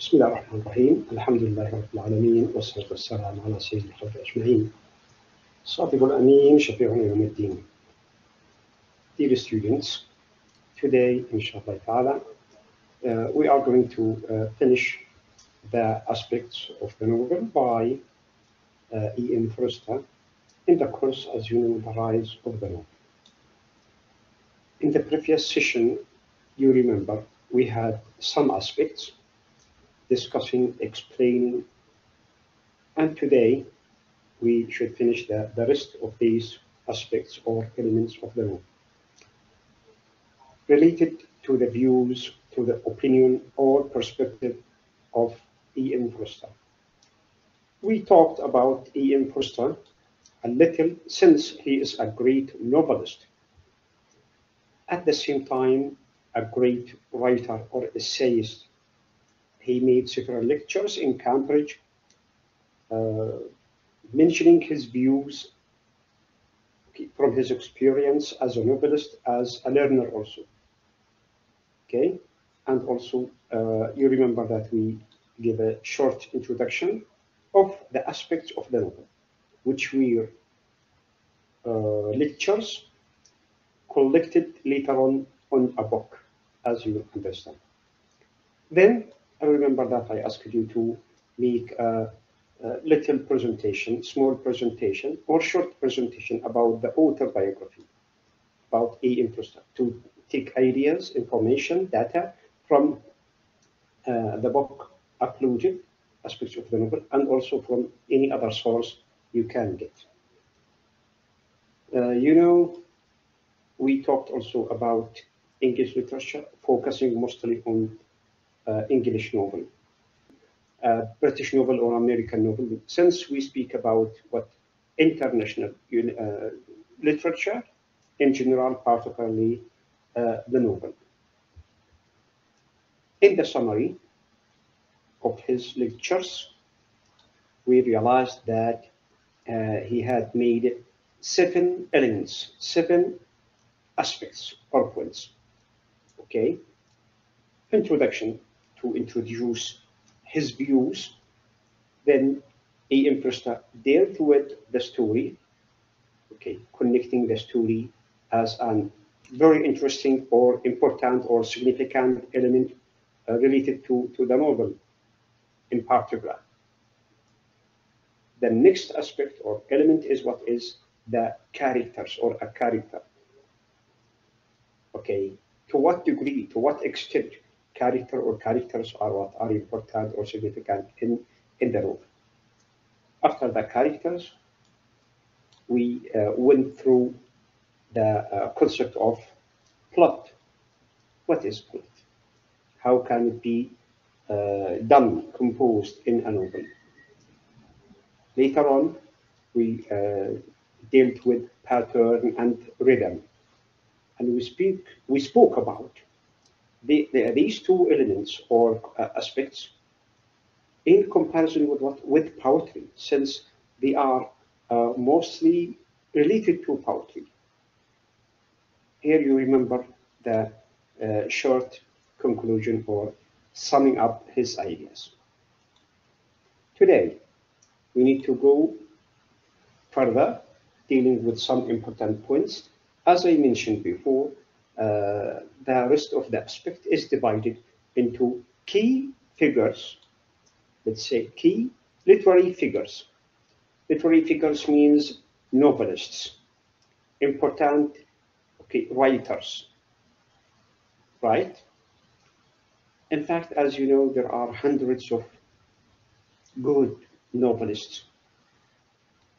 بسم الله الرحمن الرحيم الحمد لله رب العالمين والصلاة والسلام على سيد الخلق أجمعين الصادق الأمين شفيعنا يوم الدين Dear students, today, inshallah ta'ala, uh, we are going to uh, finish the aspects of the novel by uh, E.M. Forster in the course, as you know, The Rise of the Novel. In the previous session, you remember, we had some aspects discussing, explaining, and today we should finish the, the rest of these aspects or elements of the novel related to the views, to the opinion or perspective of E.M. Forster. We talked about E.M. Forster a little since he is a great novelist. At the same time, a great writer or essayist. He made several lectures in Cambridge, uh, mentioning his views from his experience as a novelist, as a learner also. Okay, and also uh, you remember that we give a short introduction of the aspects of the novel, which were uh, lectures collected later on on a book, as you understand. Then I remember that I asked you to make a, a little presentation, small presentation or short presentation about the author biography, about A.M. Forster, to take ideas, information, data from uh, the book uploaded, aspects of the novel, and also from any other source you can get. Uh, you know, we talked also about English literature, focusing mostly on English novel, uh, British novel or American novel. Since we speak about what international uh, literature in general, particularly uh, the novel. In the summary of his lectures, we realized that uh, he had made seven elements, seven aspects or points. Okay. Introduction to introduce his views. Then A.M. Forster dealt with the story. Okay, connecting the story as an very interesting or important or significant element uh, related to, to the novel in particular. The next aspect or element is what is the characters or a character. Okay, to what degree, to what extent character or characters are what are important or significant in, in the novel. After the characters, we uh, went through the uh, concept of plot. What is plot? How can it be uh, done, composed in a novel? Later on, we uh, dealt with pattern and rhythm. And we speak, we spoke about the, the, these two elements or uh, aspects in comparison with what with poetry, since they are uh, mostly related to poetry. Here you remember the uh, short conclusion or summing up his ideas. Today, we need to go further, dealing with some important points. As I mentioned before, Uh, the rest of the aspect is divided into key figures, let's say key literary figures. Literary figures means novelists, important okay, writers, right? In fact, as you know, there are hundreds of good novelists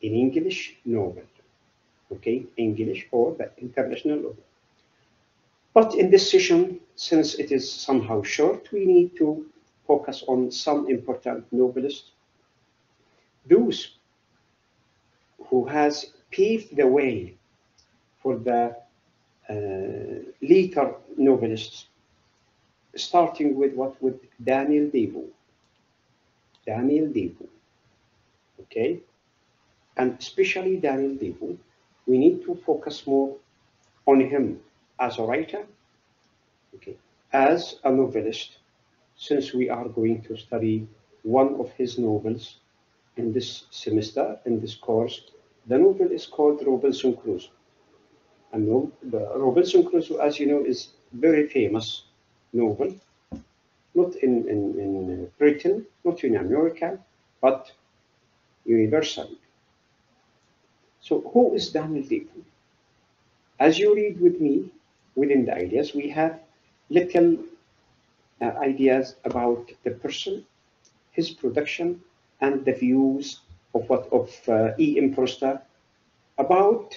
in English novel, okay, English or the international. But in this session, since it is somehow short, we need to focus on some important novelists, those who has paved the way for the uh, later novelists, starting with what with Daniel Defoe. Daniel Defoe, okay, and especially Daniel Defoe, we need to focus more on him as a writer, okay, as a novelist, since we are going to study one of his novels in this semester, in this course, the novel is called Robinson Crusoe. And Robinson Crusoe, as you know, is very famous novel, not in, in, in Britain, not in America, but universal. So who is Daniel Defoe? As you read with me, within the ideas, we have little uh, ideas about the person, his production, and the views of what of uh, E.M. Forster about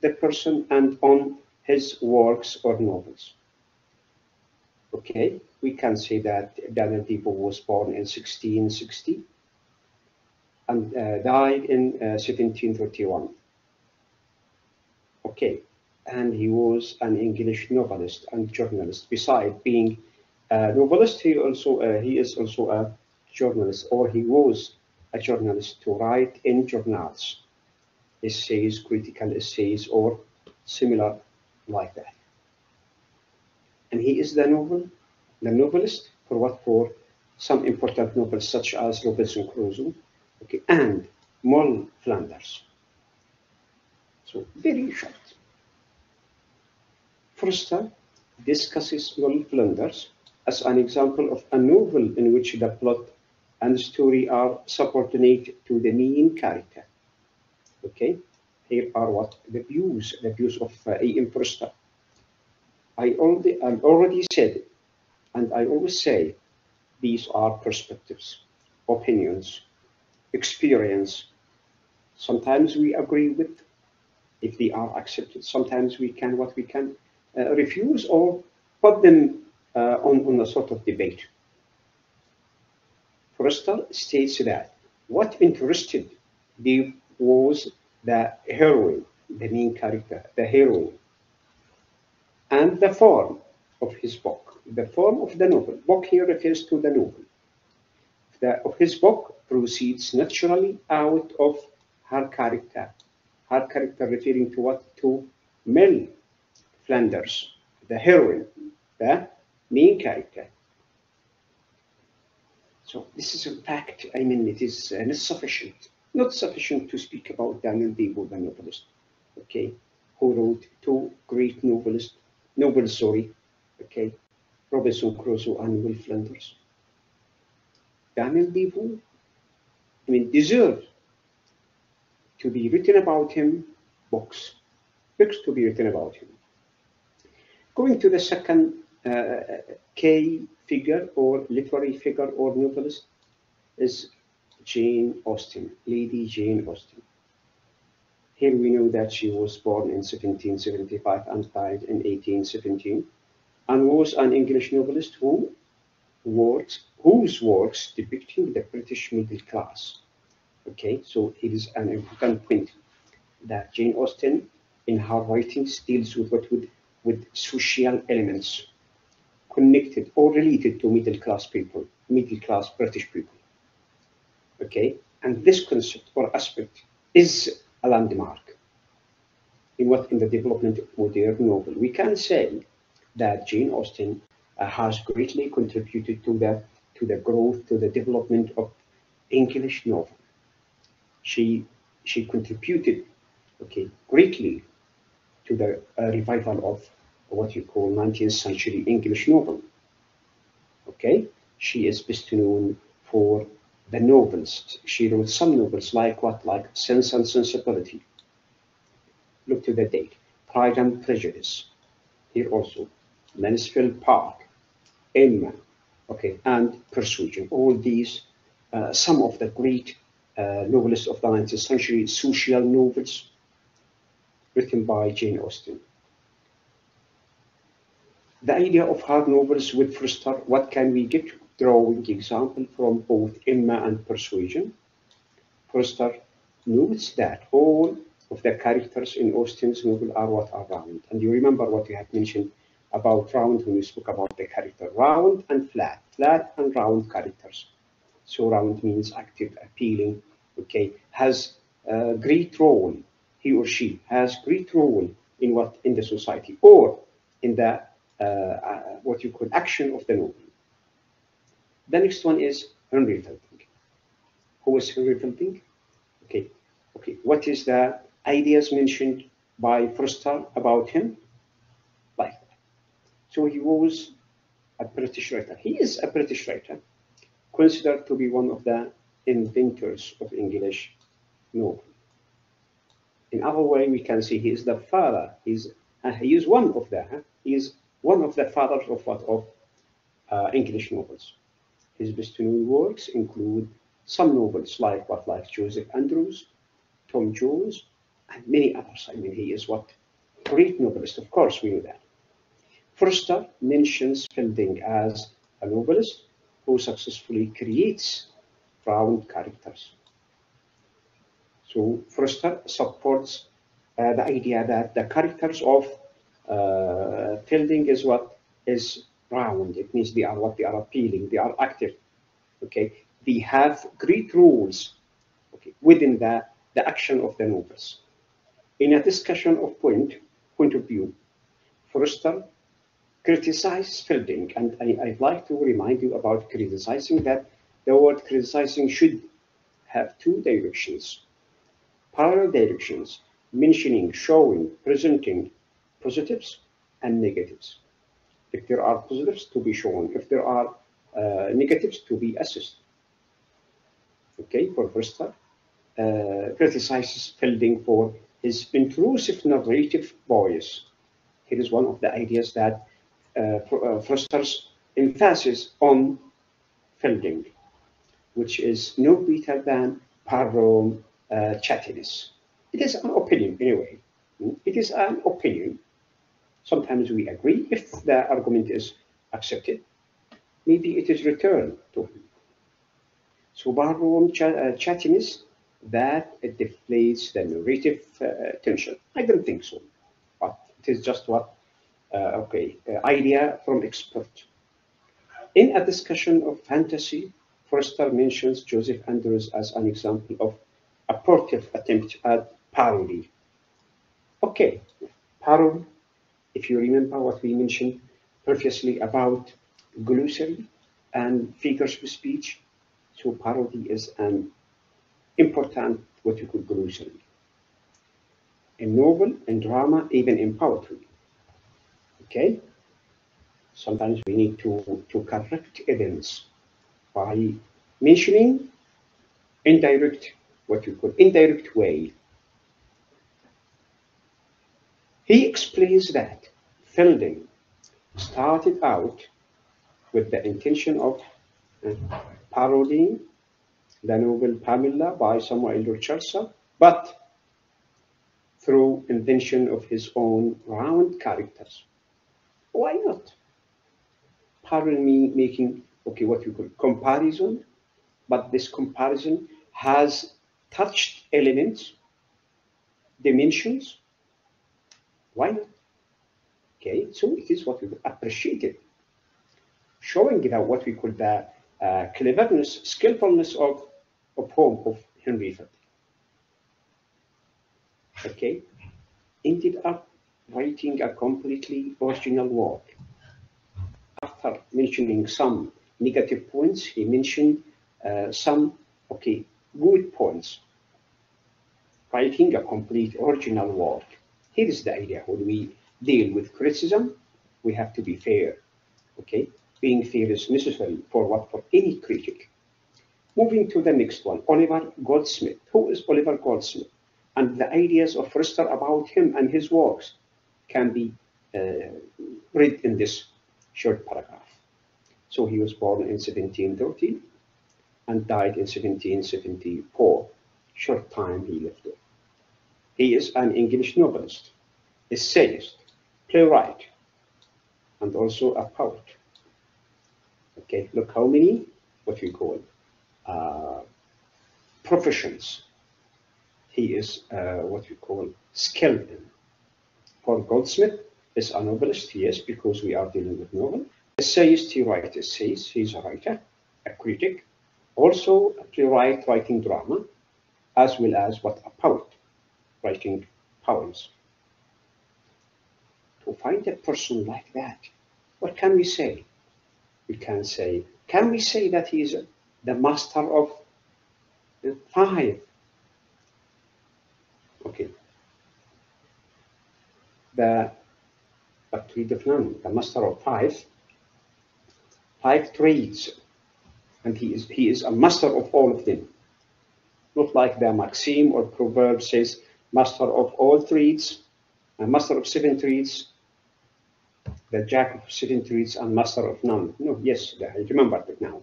the person and on his works or novels. Okay, we can say that Daniel Defoe was born in 1660 and uh, died in uh, 1731. Okay, and he was an English novelist and journalist. Besides being a novelist, he also uh, he is also a journalist, or he was a journalist to write in journals, essays, critical essays, or similar like that. And he is the novel, the novelist for what for some important novels such as Robinson Crusoe, okay, and Moll Flanders. So very short. Forster discusses Moll Flanders as an example of a novel in which the plot and story are subordinate to the main character. Okay, here are what the views, the views of uh, A.M. I already, I already said, and I always say, these are perspectives, opinions, experience. Sometimes we agree with if they are accepted. Sometimes we can what we can refuse or put them uh, on, on a sort of debate. Forster states that what interested Dave was the heroine, the main character, the heroine, and the form of his book. The form of the novel. Book here refers to the novel. The, of his book proceeds naturally out of her character. Her character referring to what? To Moll Flanders, the heroine, the main character. So this is in fact, I mean, it is uh, not sufficient, not sufficient to speak about Daniel Defoe, the novelist, okay, who wrote two great novelists, novels, sorry, okay, Robinson Crusoe and Will Flanders. Daniel Defoe, I mean, deserves to be written about him, books, books to be written about him. Going to the second uh, key figure or literary figure or novelist is Jane Austen, Lady Jane Austen. Here we know that she was born in 1775 and died in 1817 and was an English novelist who works, whose works depicting the British middle class. Okay, so it is an important point that Jane Austen in her writings deals with what would with social elements connected or related to middle class people, middle class British people. Okay, and this concept or aspect is a landmark in what in the development of modern novel. We can say that Jane Austen uh, has greatly contributed to the to the growth, to the development of English novel. She she contributed, okay, greatly to the revival of what you call 19th century English novel. Okay, she is best known for the novels. She wrote some novels like what, like Sense and Sensibility. Look to the date. Pride and Prejudice. Here also, Mansfield Park, Emma, okay, and Persuasion. All these, uh, some of the great uh, novelists of the 19th century, social novels written by Jane Austen. The idea of hard novels with Forster, what can we get? Drawing example from both Emma and Persuasion. Forster notes that all of the characters in Austen's novel are what are round. And you remember what we had mentioned about round when we spoke about the character. Round and flat, flat and round characters. So round means active, appealing, okay, has a great role he or she has great role in what in the society or in the uh, uh, what you call action of the novel. The next one is Henry Fielding. Who is Henry Fielding? Okay, okay. What is the ideas mentioned by Forster about him? Like that. So he was a British writer. He is a British writer, considered to be one of the inventors of English novel. In other way, we can see he is the father. He's uh, he is one of the he is one of the fathers of what of uh, English novels. His best known works include some novels like what like Joseph Andrews, Tom Jones, and many others. I mean, he is what great novelist. Of course, we know that. Forster mentions Fielding as a novelist who successfully creates round characters. So Forster supports uh, the idea that the characters of uh, Fielding is what is round. It means they are what they are appealing. They are active. Okay, they have great roles. Okay, within the the action of the novels. In a discussion of point point of view, Forster criticizes Fielding, and I, I'd like to remind you about criticizing that the word criticizing should have two directions parallel directions, mentioning, showing, presenting positives and negatives. If there are positives to be shown, if there are uh, negatives to be assessed. Okay, for Forster, uh, criticizes Fielding for his intrusive narrative voice. Here is one of the ideas that uh, Forster's emphasis on Fielding, which is no better than barroom uh, chattiness. It is an opinion anyway. It is an opinion. Sometimes we agree if the argument is accepted. Maybe it is returned to him. So barroom ch uh, chattiness that it deflates the narrative uh, tension. I don't think so, but it is just what uh, okay uh, idea from expert. In a discussion of fantasy, Forster mentions Joseph Andrews as an example of abortive attempt at parody. Okay, parody, if you remember what we mentioned previously about glossary and figures of speech, so parody is an important what you call glossary. In novel, in drama, even in poetry. Okay? Sometimes we need to, to correct events by mentioning indirect what you call indirect way. He explains that Fielding started out with the intention of uh, parodying the novel Pamela by Samuel Chaucer, but through invention of his own round characters. Why not? Pardon me making, okay, what you call comparison, but this comparison has touched elements, dimensions. Why not? Okay, so it is what we appreciated, showing that what we call the uh, cleverness, skillfulness of, of home of Henry Fielding. Okay, ended up writing a completely original work. After mentioning some negative points, he mentioned uh, some okay good points. Writing a complete original work. Here is the idea. When we deal with criticism, we have to be fair. Okay? Being fair is necessary for what? For any critic. Moving to the next one, Oliver Goldsmith. Who is Oliver Goldsmith? And the ideas of Forster about him and his works can be uh, read in this short paragraph. So he was born in 1730 and died in 1774. Short time he lived there. He is an English novelist, essayist, playwright, and also a poet. Okay, look how many, what we call, uh, professions he is uh, what we call skilled in. For Goldsmith is a novelist, yes, because we are dealing with novel. Essayist, he writes essays, he's a writer, a critic, also playwright writing drama, as well as what a poet writing poems. To find a person like that, what can we say? We can say Can we say that he is the master of five? Okay. The but we define the master of five, five trades, and he is he is a master of all of them. Not like the maxim or proverb says, master of all trades, a master of seven trades, the jack of seven trades and master of none. No, yes, I remember it now.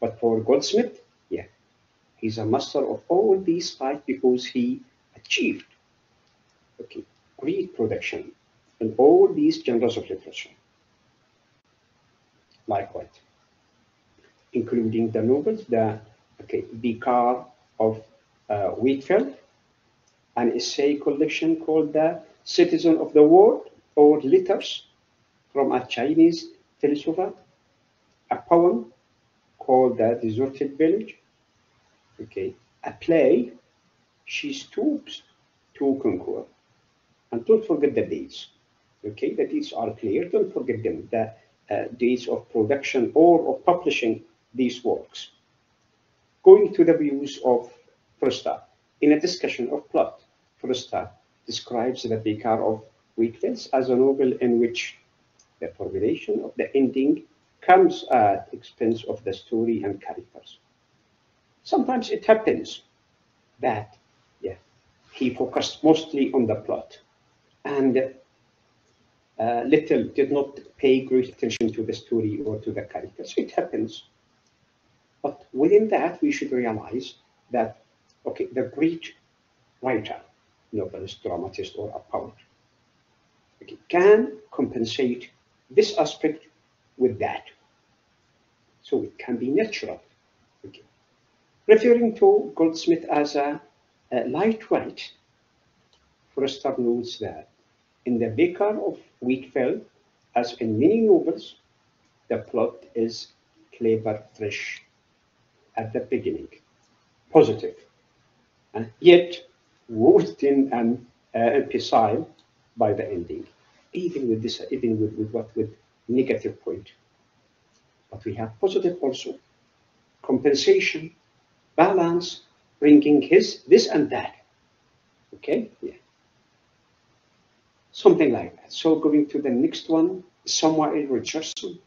But for Goldsmith, yeah, he's a master of all these five because he achieved okay, great production in all these genres of literature. Like what? Including the novels, the okay, Vicar of uh, an essay collection called The Citizen of the World, or Letters from a Chinese philosopher, a poem called The Deserted Village, okay, a play, She Stoops to Conquer. And don't forget the dates, okay, the dates are clear, don't forget them, the uh, dates of production or of publishing these works. Going to the views of Forster, in a discussion of plot, Forster describes the Vicar of Wakefield as a novel in which the formulation of the ending comes at expense of the story and characters. Sometimes it happens that yeah, he focused mostly on the plot and uh, little did not pay great attention to the story or to the characters. It happens. But within that, we should realize that, okay, the great writer, novelist, dramatist, or a poet okay, can compensate this aspect with that. So it can be natural. Okay. Referring to Goldsmith as a, a lightweight, Forster notes that in the Vicar of Wakefield, as in many novels, the plot is clever, fresh at the beginning, positive, and yet woven and uh, by the ending even with this, even with, with what with negative point. But we have positive also, compensation, balance, bringing his this and that. Okay, yeah, something like that. So going to the next one, Samuel Richardson.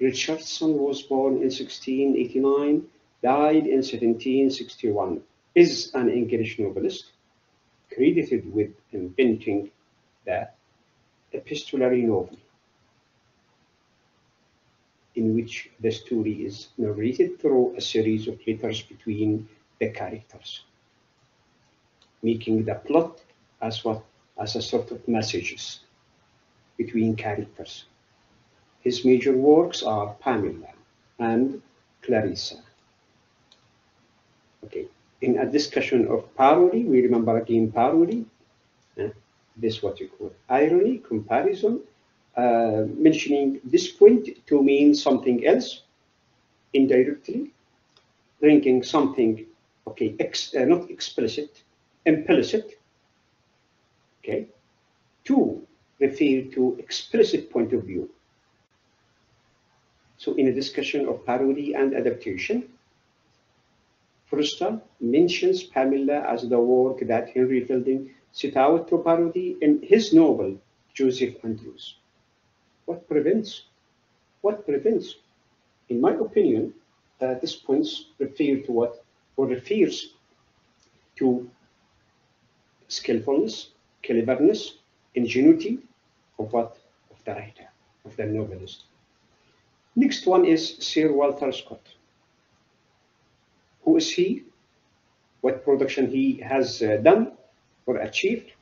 Richardson was born in 1689, died in 1761. Is an English novelist, credited with inventing the epistolary novel in which the story is narrated through a series of letters between the characters, making the plot as what as a sort of messages between characters. His major works are Pamela and Clarissa. Okay, in a discussion of parody, we remember again parody. Uh, this what you call irony, comparison, uh, mentioning this point to mean something else indirectly, bringing something, okay, ex, uh, not explicit, implicit, okay, to refer to explicit point of view. So in a discussion of parody and adaptation, Forster mentions Pamela as the work that Henry Fielding set out to parody in his novel, Joseph Andrews. What prevents? What prevents? In my opinion, uh, this points refer to what, or refers to skillfulness, cleverness, ingenuity of what? Of the writer, of the novelist. Next one is Sir Walter Scott. Who is he? What production he has uh, done? or achieved,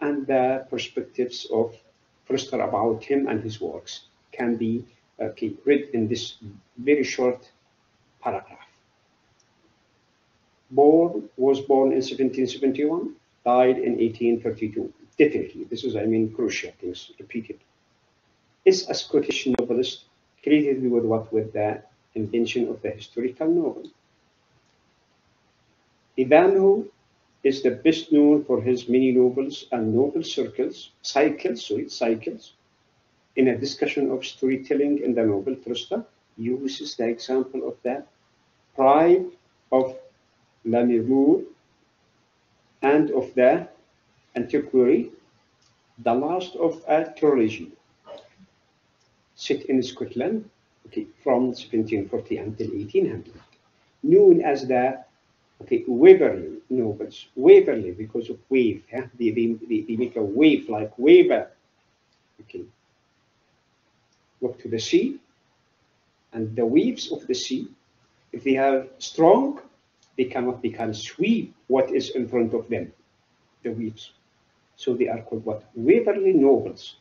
and the perspectives of Forster about him and his works can be okay, read in this very short paragraph. Born was born in 1771, died in 1832. Definitely, this is, I mean, crucial things repeated. Is a Scottish novelist credited with what? With the invention of the historical novel. Ivanhoe is the best known for his many novels and novel circles, cycles, sorry, cycles. In a discussion of storytelling in the novel Forster uses the example of the Bride of Lammermoor and of the Antiquary, the last of a trilogy set in Scotland okay, from 1740 until 1800, known as the okay, Waverley nobles. Waverley because of wave, yeah? they, they, they make a wave like waver. Okay. Look to the sea, and the waves of the sea, if they are strong, they cannot, can sweep what is in front of them, the waves. So they are called what? Waverley nobles,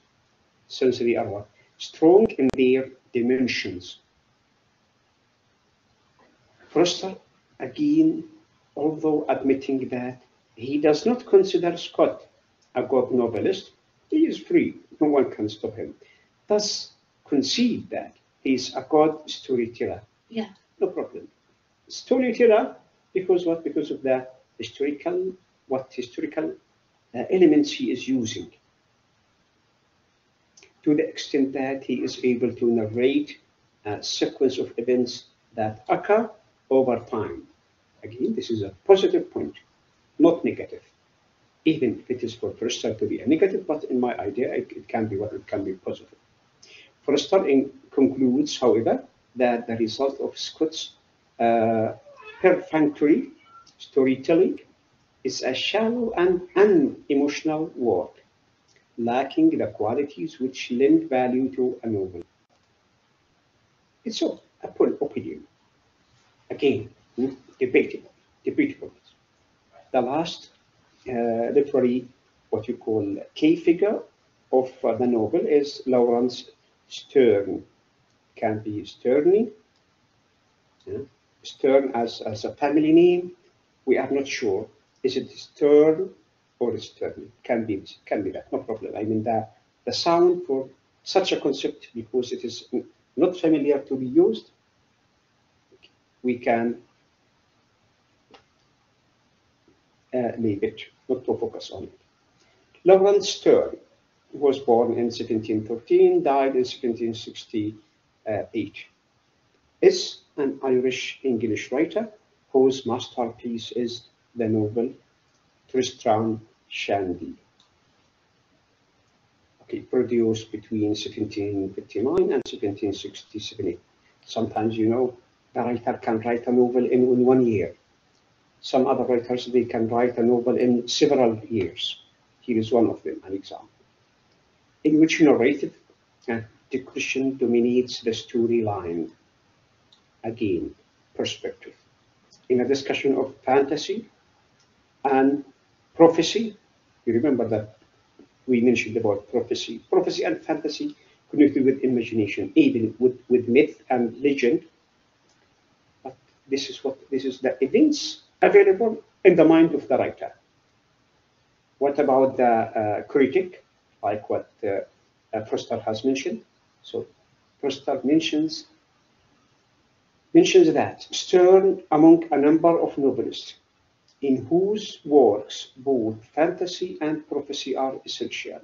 since they are what? Strong in their dimensions. Forster, again, although admitting that he does not consider Scott a god novelist, he is free, no one can stop him, does concede that he is a god storyteller. Yeah, no problem. Storyteller, because what? Because of the historical, what historical uh, elements he is using to the extent that he is able to narrate a sequence of events that occur over time. Again, this is a positive point, not negative. Even if it is for Forster to be a negative, but in my idea, it, it can be what it can be positive. Forster in, concludes, however, that the result of Scott's uh, perfunctory storytelling is a shallow and unemotional work lacking the qualities which lend value to a novel. It's a opinion. Again, debatable, debatable. The last uh, literary, what you call key figure of uh, the novel is Lawrence Stern. Can be Sterne. Yeah. Sterne as, as a family name, we are not sure. Is it Stern or Stern? Can be can be that, no problem. I mean the the sound for such a concept because it is not familiar to be used, we can uh, leave it, not to focus on it. Lawrence Sterne was born in 1713, died in 1768. Is an Irish English writer whose masterpiece is the novel Tristram Shandy. Okay, produced between 1759 and 1767. Sometimes, you know, the writer can write a novel in, in one year. Some other writers, they can write a novel in several years. Here is one of them, an example, in which narrative uh, and Christian dominates the storyline. Again, perspective. In a discussion of fantasy and prophecy, you remember that we mentioned about prophecy. Prophecy and fantasy connected with imagination, even with, with myth and legend. But this is what this is the events available in the mind of the writer. What about the uh, critic, like what uh, uh, Forster has mentioned? So Forster mentions mentions that Stern, among a number of novelists, in whose works both fantasy and prophecy are essential.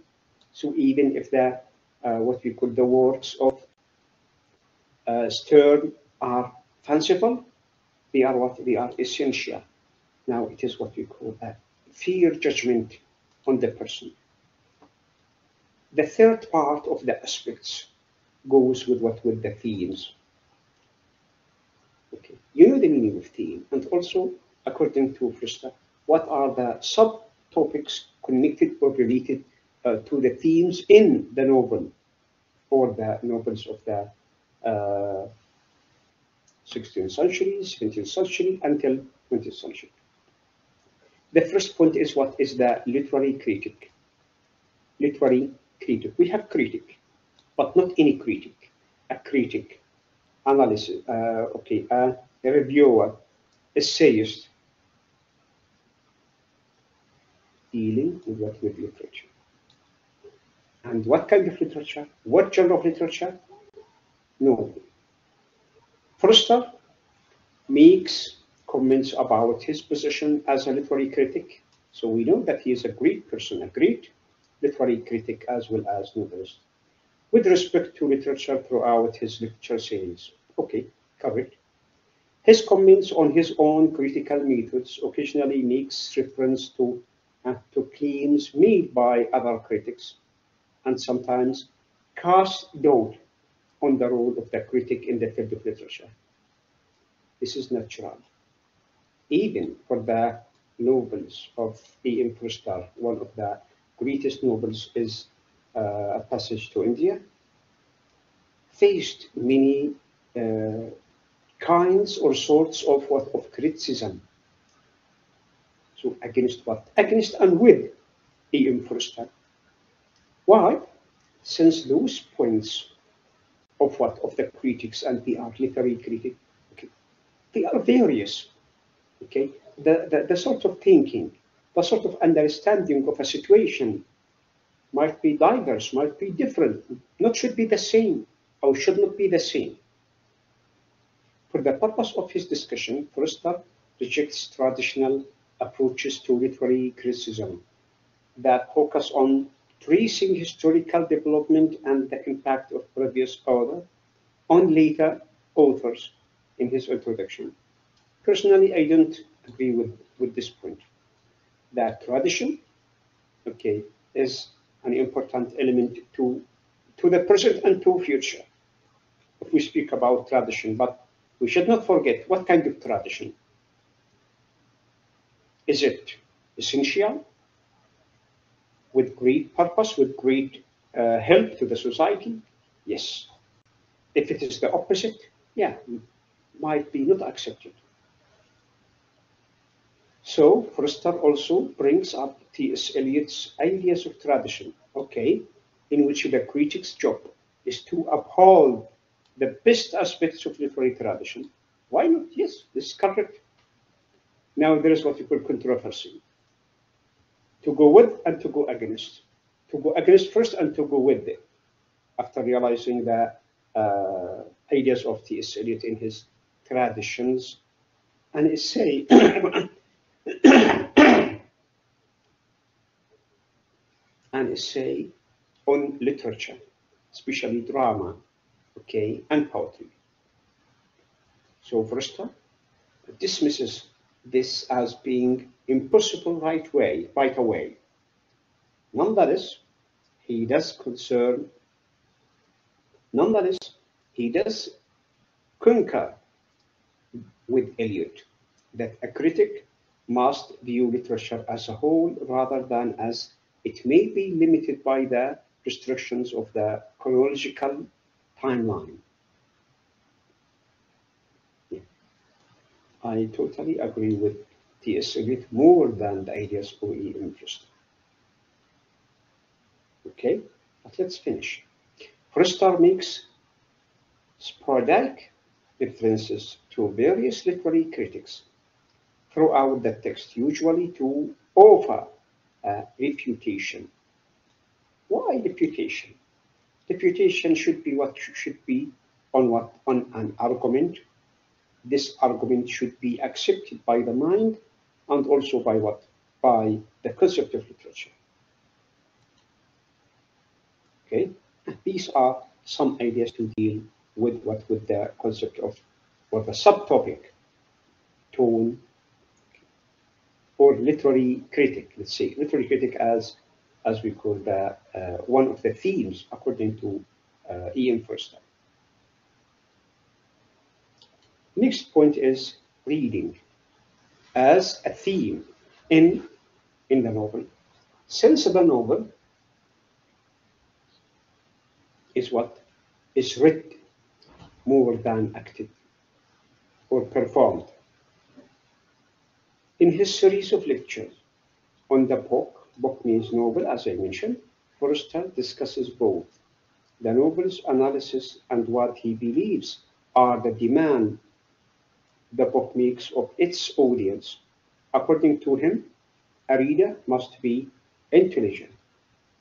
So even if the uh, what we call the works of uh, Sterne are fanciful, they are what they are essential. Now it is what we call a fear judgment on the person. The third part of the aspects goes with what with the themes. Okay, you know the meaning of theme, and also according to Forster, what are the subtopics connected or related uh, to the themes in the novel or the novels of the uh, 16th century, 17th century, until 20th century. The first point is what is the literary critic. Literary critic. We have critic, but not any critic. A critic, analysis, uh, okay, a reviewer, essayist, dealing with what with literature. And what kind of literature? What genre of literature? No. Forster makes comments about his position as a literary critic. So we know that he is a great person, a great literary critic as well as novelist. With respect to literature throughout his lecture series, Okay, correct. His comments on his own critical methods occasionally makes reference to, to claims made by other critics and sometimes cast doubt on the role of the critic in the field of literature. This is natural. Even for the novels of E.M. Forster, one of the greatest novels is uh, A Passage to India, faced many uh, kinds or sorts of what of criticism. So against what? Against and with E.M. Forster. Why? Since those points of what of the critics and the art literary critic, okay, they are various. Okay, the, the the sort of thinking, the sort of understanding of a situation might be diverse, might be different, not should be the same, or should not be the same. For the purpose of his discussion, Forster rejects traditional approaches to literary criticism that focus on tracing historical development and the impact of previous author on later authors in his introduction. Personally, I don't agree with, with this point. That tradition, okay, is an important element to, to the present and to future. If we speak about tradition, but we should not forget what kind of tradition. Is it essential, with great purpose, with great uh, help to the society? Yes. If it is the opposite, yeah, might be not accepted. So Forster also brings up T.S. Eliot's ideas of tradition, okay, in which the critic's job is to uphold the best aspects of literary tradition. Why not? Yes, this is correct. Now there is what you call controversy. To go with and to go against. To go against first and to go with it. After realizing the uh, ideas of T.S. Eliot in his traditions, an essay an essay on literature, especially drama, okay, and poetry. So first, Forster dismisses this as being impossible right way, right away. Nonetheless, he does concern, nonetheless, he does concur with Eliot that a critic must view literature as a whole rather than as it may be limited by the restrictions of the chronological timeline. I totally agree with T.S. Eliot more than the ideas E.M. Forster. Okay, but let's finish. Forster makes sporadic references to various literary critics throughout the text, usually to offer a refutation. Why refutation? Refutation should be what should be on what on an argument. This argument should be accepted by the mind and also by what? By the concept of literature. Okay, these are some ideas to deal with what with the concept of or the subtopic tone or literary critic. Let's say literary critic as as we call the, uh, one of the themes according to uh, E.M. Forster. Next point is reading as a theme in, in the novel. The novel is what is read more than acted or performed. In his series of lectures on the book, book means novel, as I mentioned, Forster discusses both the novel's analysis and what he believes are the demand the book makes of its audience. According to him, a reader must be intelligent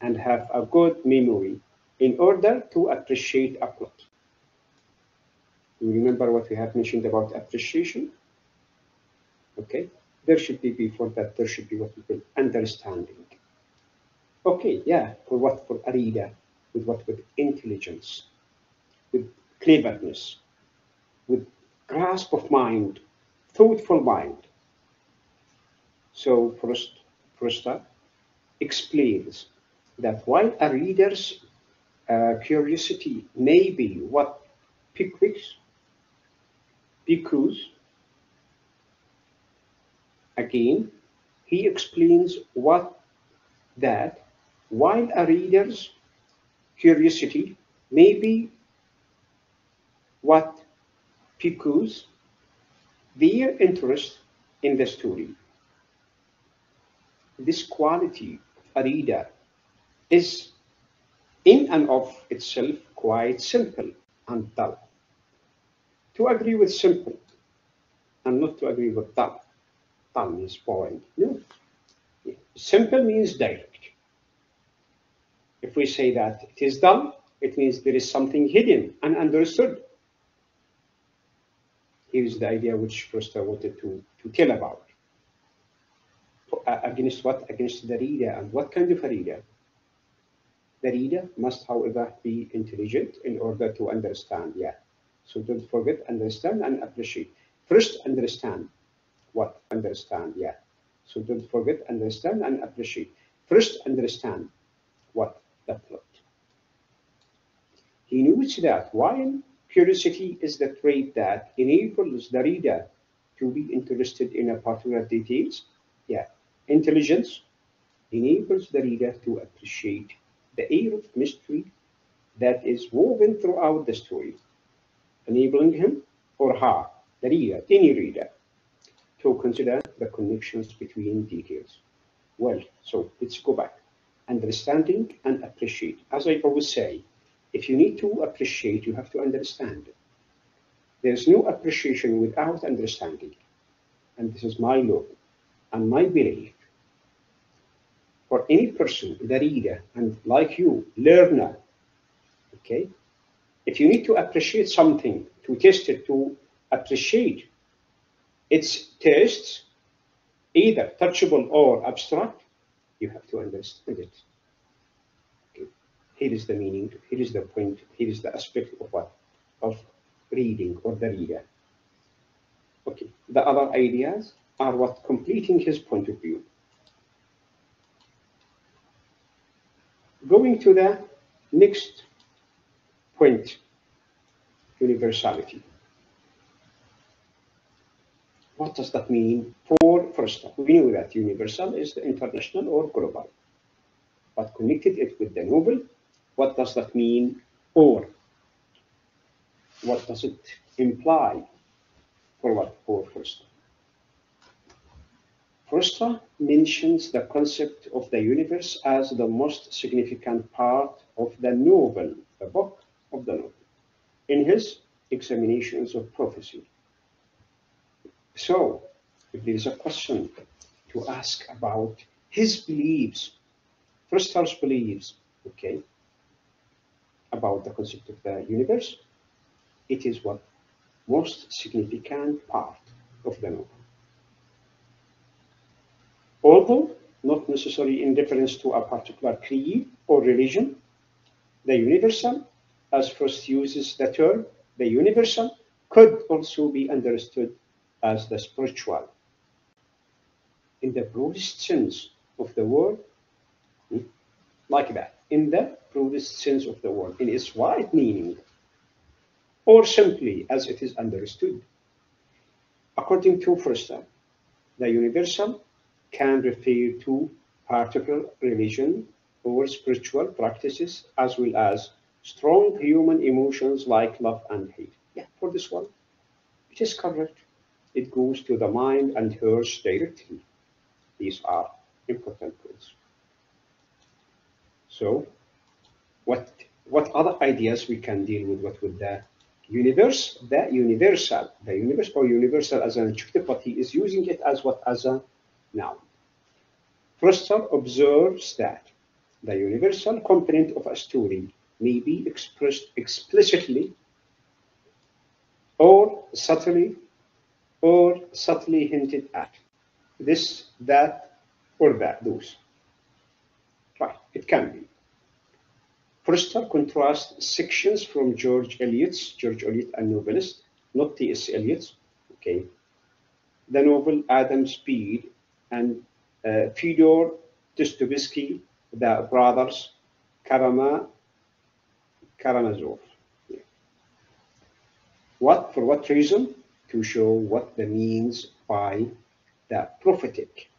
and have a good memory in order to appreciate a plot. You remember what we have mentioned about appreciation? Okay, there should be before that, there should be what we call understanding. Okay, yeah, for what? For a reader, with what? With intelligence, with cleverness. with grasp of mind, thoughtful mind. So first, Forster explains that while a reader's uh, curiosity may be what Pickwick's, because again, he explains what that while a reader's curiosity may be what piques their interest in the story. This quality of a reader is in and of itself quite simple and dull. To agree with simple and not to agree with dull. Dull means boring. No. Simple means direct. If we say that it is dull, it means there is something hidden and understood. Here's the idea which first I wanted to, to tell about. Uh, against what? Against the reader. And what kind of a reader? The reader must, however, be intelligent in order to understand. Yeah. So don't forget, understand and appreciate. First, understand. What? Understand. Yeah. So don't forget, understand and appreciate. First, understand. What? The plot. He notes that while curiosity is the trait that enables the reader to be interested in a particular details, yeah, intelligence enables the reader to appreciate the air of mystery that is woven throughout the story, enabling him or her, the reader, any reader, to consider the connections between details. Well, so let's go back. Understanding and appreciate. As I always say, if you need to appreciate, you have to understand. There's no appreciation without understanding. And this is my look and my belief for any person, the reader, and like you, learner, okay? If you need to appreciate something, to test it, to appreciate its tastes, either touchable or abstract, you have to understand it. Here is the meaning, here is the point, here is the aspect of what? Of reading or the reader. Okay, the other ideas are what completing his point of view. Going to the next point, universality. What does that mean for Forster? We know that universal is the international or global, but connected it with the noble. What does that mean? Or what does it imply for what for first? Forster mentions the concept of the universe as the most significant part of the novel, the book of the novel, in his examinations of prophecy. So, if there is a question to ask about his beliefs, Forster's beliefs, okay, about the concept of the universe, it is what most significant part of the novel although not necessarily in reference to a particular creed or religion. The universal, as Forster uses the term, the universal could also be understood as the spiritual. In the broadest sense of the word, hmm, like that, in the broadest sense of the word, in its wide meaning, or simply as it is understood. According to Forster, the universal can refer to particular religion or spiritual practices as well as strong human emotions like love and hate. Yeah, for this one, it is correct. It goes to the mind and hurts directly. These are important points. So, what what other ideas we can deal with? What would the universe, the universal, the universe or universal as an adjective, but he is using it as what as a noun. Forster observes that the universal component of a story may be expressed explicitly or subtly or subtly hinted at. This, that, or that, those. Right, it can be. Forster contrasts sections from George Eliot's, George Eliot, a novelist, not T.S. Eliot. Okay. The novel Adam Bede and uh, Fyodor Dostoevsky, the brothers Karama, Karamazov. Yeah. What, for what reason? To show what the means by the prophetic.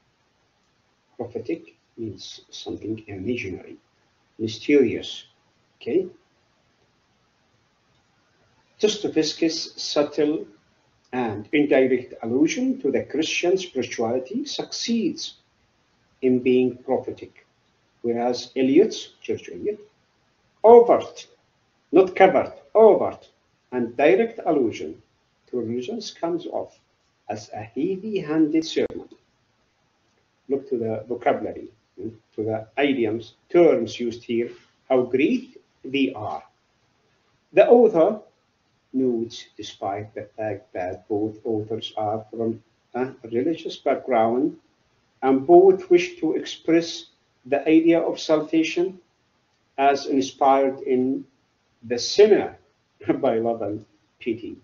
Prophetic means something imaginary, mysterious, okay? Dostoevsky's subtle and indirect allusion to the Christian spirituality succeeds in being prophetic, whereas Eliot's, George Eliot, overt, not covered, overt, and direct allusion to religions comes off as a heavy-handed sermon. Look to the vocabulary, hmm, to the idioms, terms used here, how great are. The author notes, despite the fact that both authors are from a religious background and both wish to express the idea of salvation as inspired in The Sinner by Love and Pity.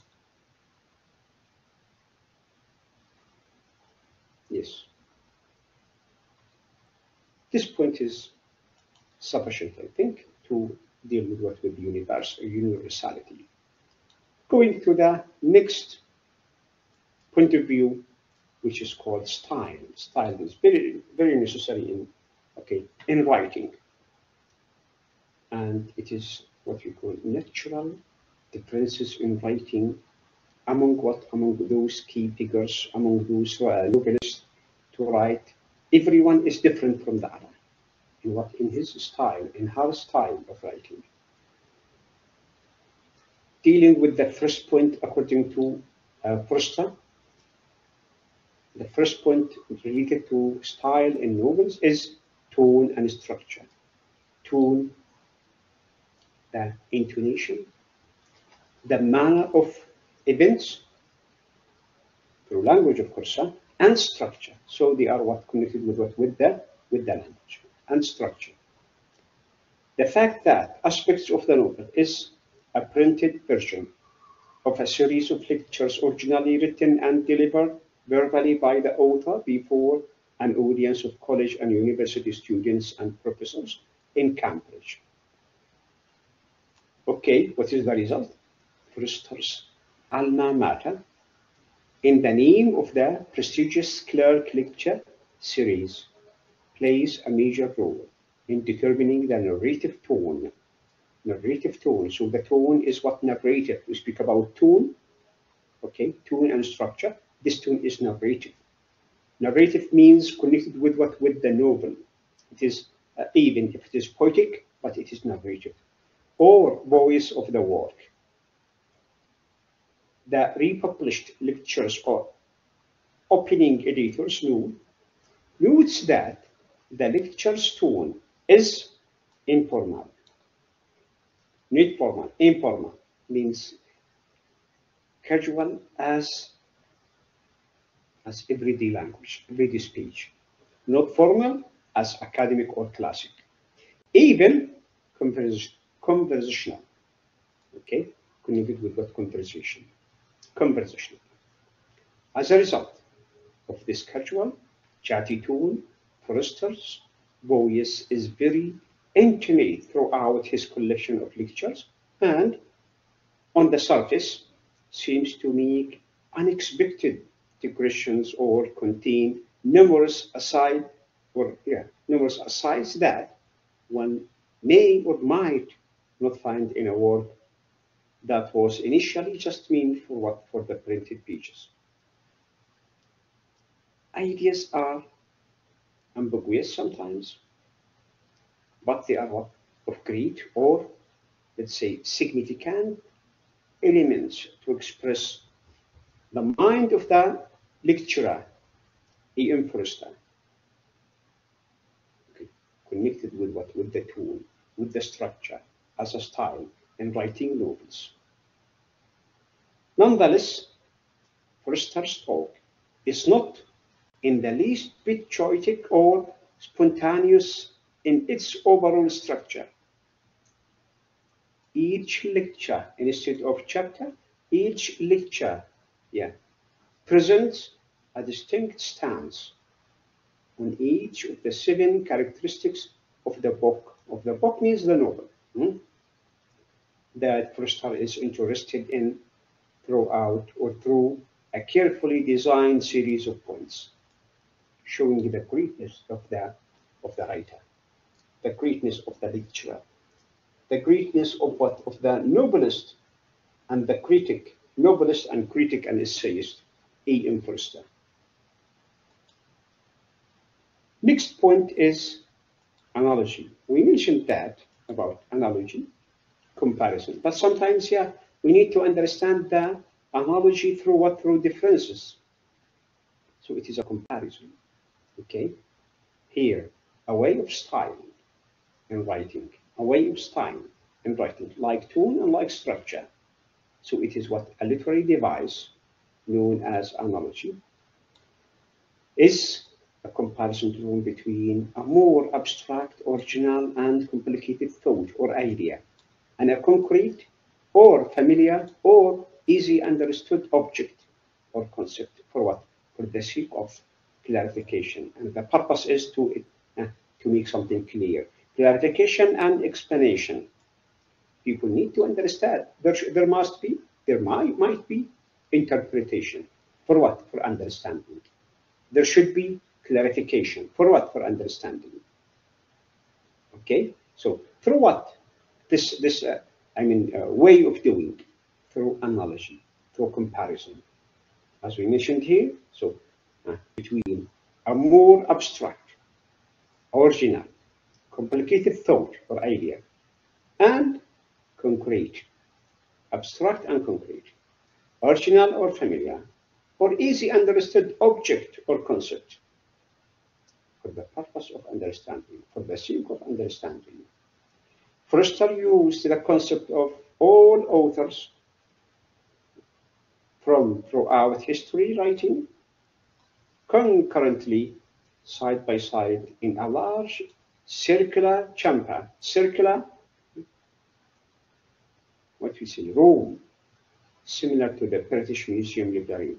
Yes. This point is sufficient, I think, to deal with what with universe universality. Going to the next point of view, which is called style. Style is very, very necessary in, okay, in writing. And it is what we call natural differences in writing among what, among those key figures, among those uh, novelists to write. Everyone is different from the other in what, in his style, in her style of writing dealing with the first point according to uh. The first point related to style in novels is tone and structure. Tone, the intonation, the manner of events, through language, of course, and structure. So they are what connected with what with the with the language and structure. The fact that aspects of the novel is a printed version of a series of lectures originally written and delivered verbally by the author before an audience of college and university students and professors in Cambridge. Okay, what is the result? Forster's alma mater, in the name of the prestigious Clark Lecture series, plays a major role in determining the narrative tone narrative tone. So the tone is what narrative. We speak about tone, okay, tone and structure. This tone is narrative. Narrative means connected with what? With the novel. It is uh, even if it is poetic, but it is narrative. Or voice of the work. The republished lectures or opening editors note notes that the lecture's tone is informal not formal, informal means casual as as everyday language, everyday speech. Not formal as academic or classic. Even convers conversational. Okay, connected with what conversation? Conversational. As a result of this casual, chatty tone, Forster's voice is very intimate throughout his collection of lectures and on the surface seems to make unexpected digressions or contain numerous aside or yeah, numerous asides that one may or might not find in a work that was initially just meant for what for the printed pages. Ideas are ambiguous sometimes, but they are of great or, let's say, significant elements to express the mind of the lecturer, E.M. Forster, okay. connected with what? With the tool, with the structure, as a style in writing novels. Nonetheless, Forster's talk is not in the least bit choitic or spontaneous in its overall structure. Each lecture, instead of chapter, each lecture yeah, presents a distinct stance on each of the seven characteristics of the book. Of the book means the novel hmm, that Forster is interested in throughout or through a carefully designed series of points showing the greatness of the of the writer, the greatness of the lecturer, the greatness of what of the novelist and the critic, novelist and critic and essayist, A. M. Forster. Next point is analogy. We mentioned that about analogy, comparison, but sometimes, yeah, we need to understand the analogy through what? Through differences. So it is a comparison, okay? Here, a way of style in writing, a way of style in writing, like tone and like structure. So it is what a literary device known as analogy is a comparison drawn between a more abstract, original, and complicated thought or idea and a concrete or familiar or easy understood object or concept for what? For the sake of clarification. And the purpose is to, uh, to make something clear. Clarification and explanation. People need to understand. There, there must be, there might, might be interpretation. For what? For understanding. There should be clarification. For what? For understanding. Okay? So, through what? This, this uh, I mean, uh, way of doing, through analogy, through comparison. As we mentioned here, so between a more abstract, original, complicated thought or idea, and concrete, abstract and concrete, original or familiar, or easy understood object or concept for the purpose of understanding, for the sake of understanding. Forster used the concept of all authors from throughout history writing concurrently side by side in a large circular chamber, circular, what we say, room, similar to the British Museum Library.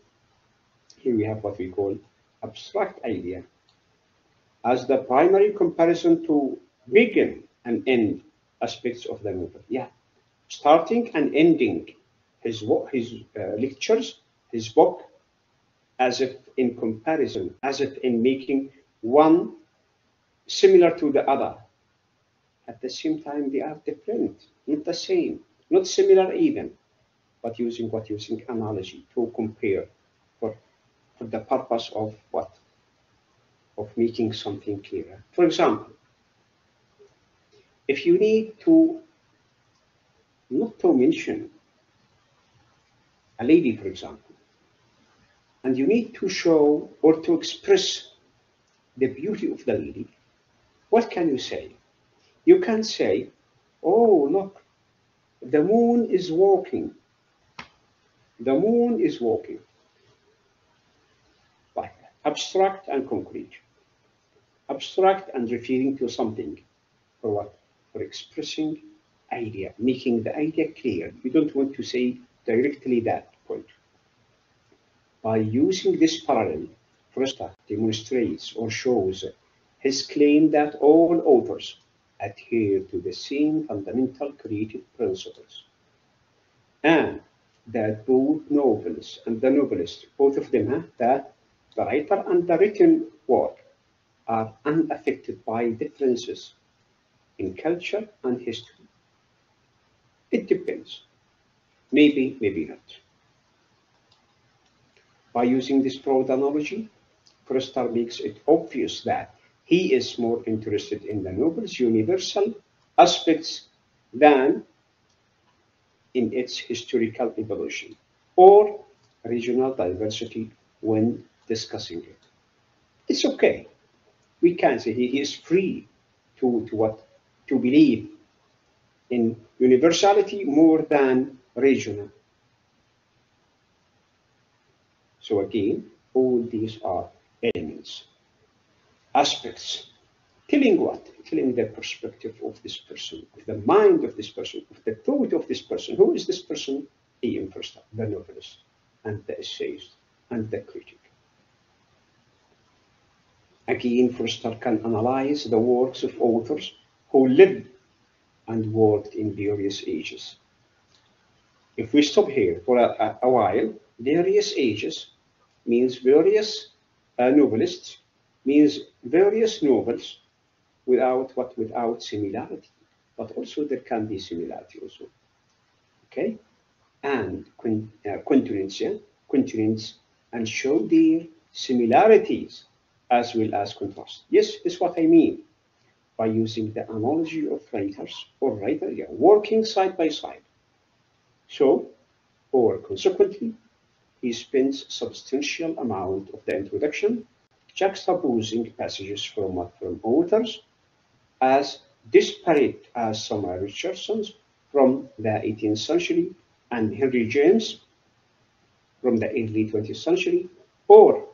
Here we have what we call abstract idea as the primary comparison to begin and end aspects of the novel. Yeah, starting and ending his his uh, lectures, his book, as if in comparison, as if in making one similar to the other. At the same time, they are different, not the same, not similar even, but using what using analogy to compare for for the purpose of what of making something clearer. For example, if you need to not to mention a lady, for example, and you need to show or to express the beauty of the lady, what can you say? You can say, oh, look, the moon is walking. The moon is walking. Like abstract and concrete. Abstract and referring to something. For what? For expressing idea, making the idea clear. You don't want to say directly that point. By using this parallel, Forster demonstrates or shows his claim that all authors adhere to the same fundamental creative principles, and that both novels and the novelist, both of them, huh, that the writer and the written work are unaffected by differences in culture and history. It depends. Maybe, maybe not. By using this broad analogy, Forster makes it obvious that he is more interested in the novel's universal aspects than in its historical evolution or regional diversity when discussing it. It's okay. We can say he is free to, to what to believe in universality more than regional. So again, all these are elements, aspects, telling what? Telling the perspective of this person, of the mind of this person, of the thought of this person. Who is this person A.M. Forster, the novelist, and the essayist, and the critic. Again, Forster can analyze the works of authors who lived and worked in various ages. If we stop here for a, a, a while, various ages means various uh, novelists, means various novels without what without similarity, but also there can be similarity also. Okay, and uh, continents, and show their similarities as well as contrast. Yes, is what I mean by using the analogy of writers or writer, yeah, working side by side. So, or consequently, he spends substantial amount of the introduction juxtaposing passages from, from authors as disparate as Samuel Richardson's from the 18th century and Henry James from the early 20th century, or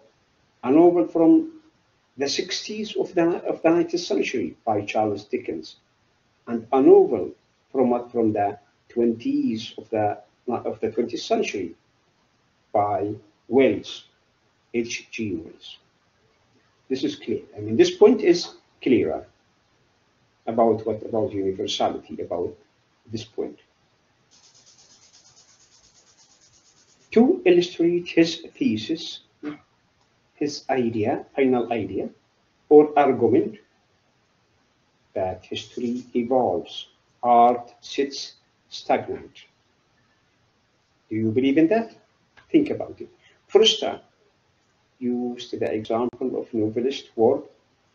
a novel from the 60s of the, of the 19th century by Charles Dickens, and a novel from, from the 20s of the, of the 20th century by Wells, H.G. Wells. This is clear. I mean, this point is clearer about what about universality, about this point. To illustrate his thesis, his idea, final idea, or argument that history evolves, art sits stagnant. Do you believe in that? Think about it. Forster, used the example of novelist work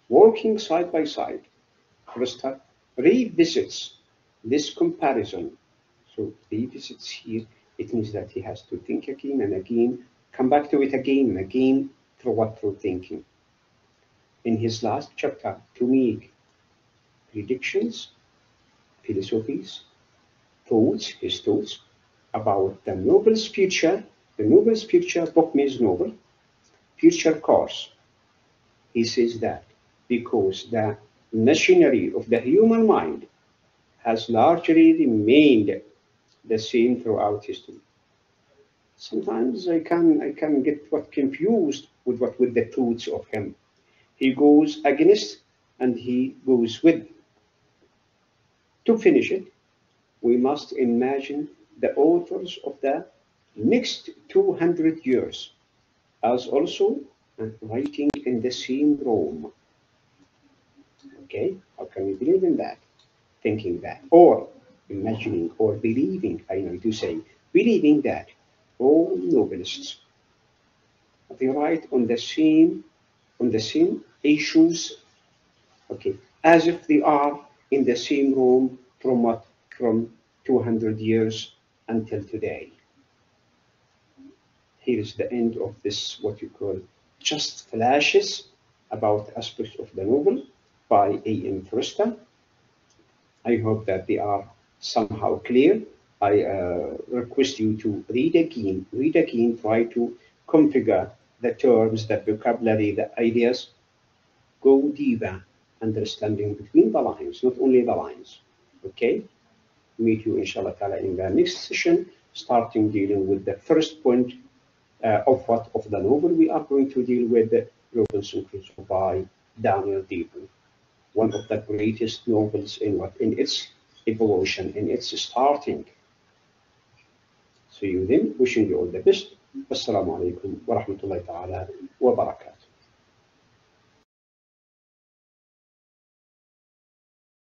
working side by side. Forster revisits this comparison. So revisits here, it means that he has to think again and again, come back to it again and again through what through thinking. In his last chapter, to make predictions, philosophies, thoughts, his thoughts about the Nobel's future. The Nobel's future book means Nobel, future course. He says that because the machinery of the human mind has largely remained the same throughout history. Sometimes I can I can get what confused with what with the thoughts of him. He goes against and he goes with. To finish it, we must imagine the authors of the next 200 years as also writing in the same room Okay, how can we believe in that? Thinking that, or imagining, or believing, I know to say, believing that all novelists they write on the same on the same issues, okay, as if they are in the same room from what from 200 years until today. Here is the end of this what you call just flashes about aspects of the novel by A.M. Forster. I hope that they are somehow clear. I uh, request you to read again, read again, try to configure the terms, the vocabulary, the ideas, go deeper, understanding between the lines, not only the lines. Okay? Meet you, inshallah in the next session, starting dealing with the first point Uh, of what of the novel we are going to deal with, Robinson Crusoe by Daniel Defoe one of the greatest novels in what in its evolution, in its starting. See you then, wishing you all the best. Assalamu alaikum wa rahmatullahi ta'ala wa barakatuh.